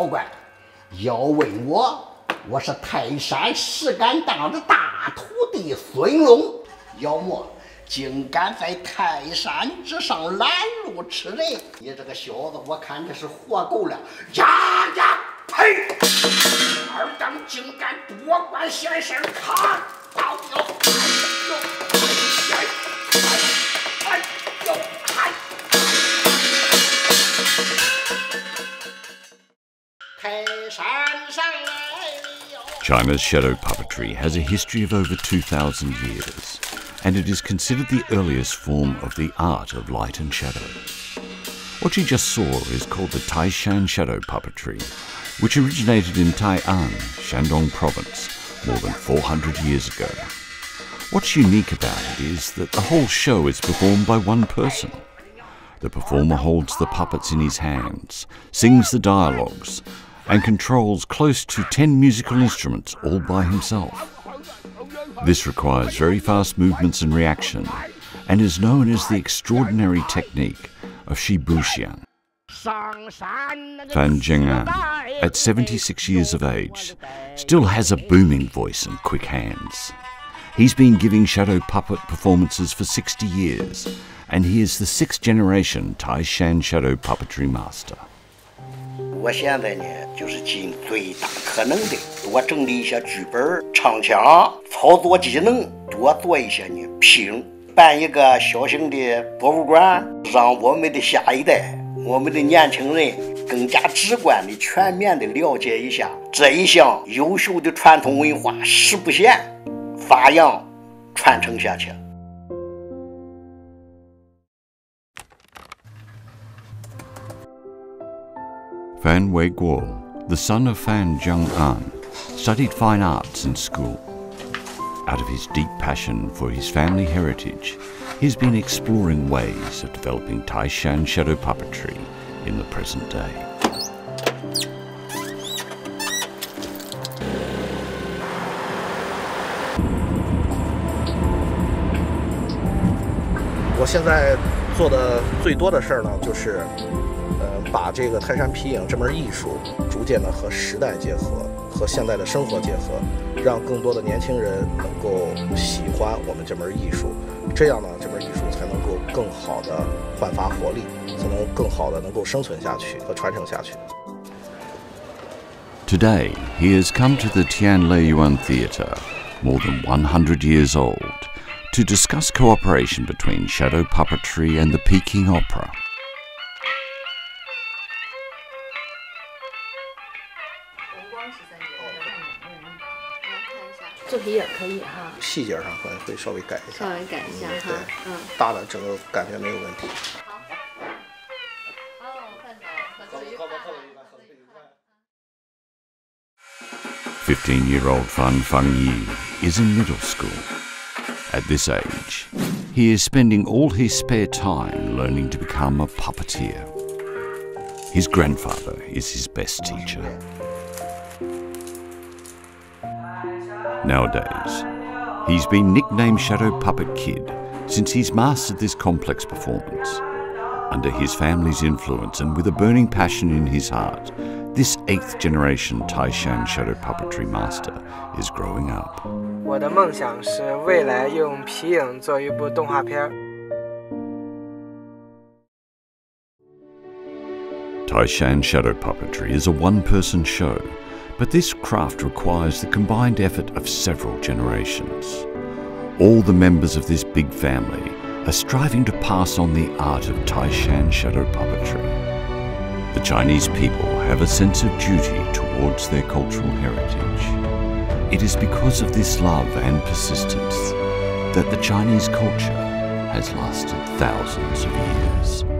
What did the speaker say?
妖怪要问我，我是泰山石敢当的大徒弟孙龙。妖魔竟敢在泰山之上拦路吃人！你这个小子，我看你是活够了！呀呀呸！二当竟敢多管闲事，看到了！哎呦，China's shadow puppetry has a history of over 2,000 years, and it is considered the earliest form of the art of light and shadow. What you just saw is called the Taishan shadow puppetry, which originated in Tai'an, Shandong province, more than 400 years ago. What's unique about it is that the whole show is performed by one person. The performer holds the puppets in his hands, sings the dialogues, and controls close to 10 musical instruments all by himself. This requires very fast movements and reaction, and is known as the extraordinary technique of Shibuxian. Fan Zheng'an, at 76 years of age, still has a booming voice and quick hands. He's been giving shadow puppet performances for 60 years, and he is the sixth generation Taishan shadow puppetry master. 我现在呢，就是尽最大可能的多整理一些剧本、唱腔、操作技能，多做一些呢拼，办一个小型的博物馆，让我们的下一代、我们的年轻人更加直观的、全面的了解一下这一项优秀的传统文化，实不显发扬传承下去。Fan Wei Guo, the son of Fan Zheng'an, studied fine arts in school. Out of his deep passion for his family heritage, he's been exploring ways of developing Taishan shadow puppetry in the present day. 我把这个泰山皮影这门艺术逐渐的和时代结合，和现代的生活结合，让更多的年轻人能够喜欢我们这门艺术，这样呢，这门艺术才能够更好的焕发活力，才能更好的能够生存下去和传承下去。Today, he has come to the Tianliyuan Theatre, more than 100 years old, to discuss cooperation between shadow puppetry and the Peking Opera. Fifteen-year-old Fan Fang Yi is in middle school. At this age, he is spending all his spare time learning to become a puppeteer. His grandfather is his best teacher. Nowadays, he's been nicknamed Shadow Puppet Kid since he's mastered this complex performance. Under his family's influence and with a burning passion in his heart, this eighth generation Taishan shadow puppetry master is growing up. 我的梦想是未来用皮影做一部动画片儿。 Taishan shadow puppetry is a one person show, but this craft requires the combined effort of several generations. All the members of this big family are striving to pass on the art of Taishan shadow puppetry. The Chinese people have a sense of duty towards their cultural heritage. It is because of this love and persistence that the Chinese culture has lasted thousands of years.